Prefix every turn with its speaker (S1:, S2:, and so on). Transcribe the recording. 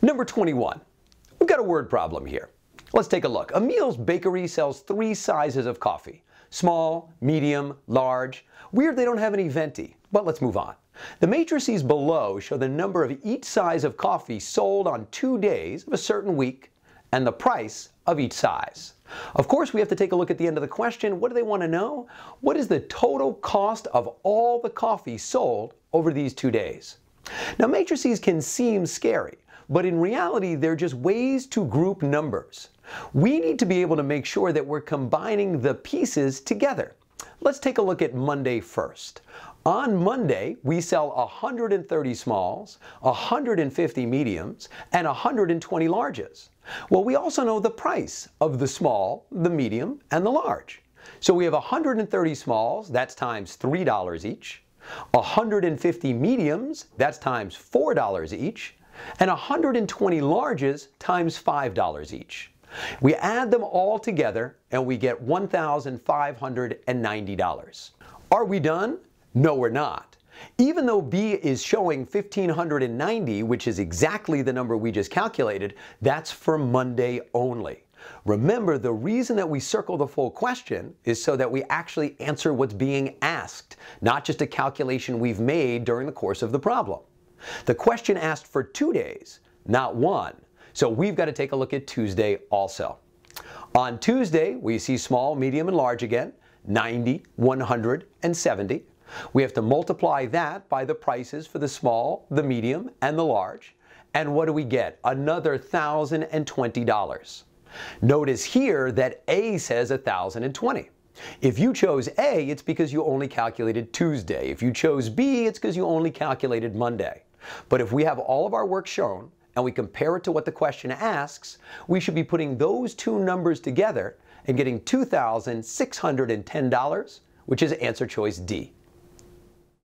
S1: Number 21. We've got a word problem here. Let's take a look. Emil's Bakery sells three sizes of coffee. Small, medium, large. Weird they don't have any venti, but let's move on. The matrices below show the number of each size of coffee sold on two days of a certain week and the price of each size. Of course, we have to take a look at the end of the question. What do they want to know? What is the total cost of all the coffee sold over these two days? Now, matrices can seem scary, but in reality, they're just ways to group numbers. We need to be able to make sure that we're combining the pieces together. Let's take a look at Monday first. On Monday, we sell 130 smalls, 150 mediums, and 120 larges. Well, we also know the price of the small, the medium, and the large. So we have 130 smalls, that's times $3 each. 150 mediums, that's times $4 each, and 120 larges times $5 each. We add them all together and we get $1,590. Are we done? No, we're not. Even though B is showing 1590, which is exactly the number we just calculated, that's for Monday only. Remember, the reason that we circle the full question is so that we actually answer what's being asked, not just a calculation we've made during the course of the problem. The question asked for two days, not one. So we've got to take a look at Tuesday also. On Tuesday, we see small, medium, and large again, 90, 100, and 70. We have to multiply that by the prices for the small, the medium, and the large. And what do we get? Another $1,020. Notice here that A says 1,020. If you chose A, it's because you only calculated Tuesday. If you chose B, it's because you only calculated Monday. But if we have all of our work shown and we compare it to what the question asks, we should be putting those two numbers together and getting $2,610, which is answer choice D.